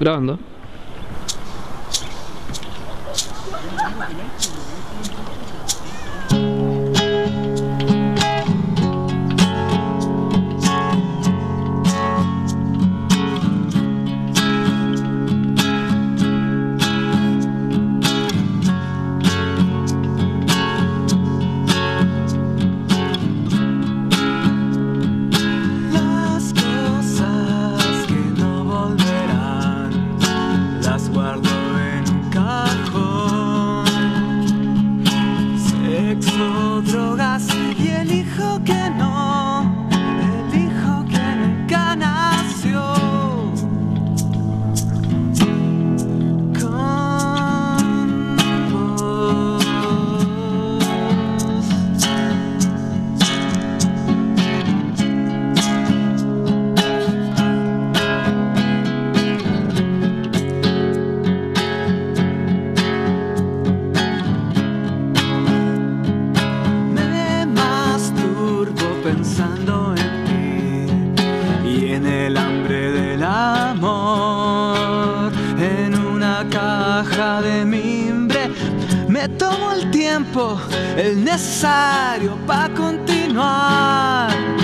Grabando. 구멍 들어가 Me tomo el tiempo, el necesario para continuar.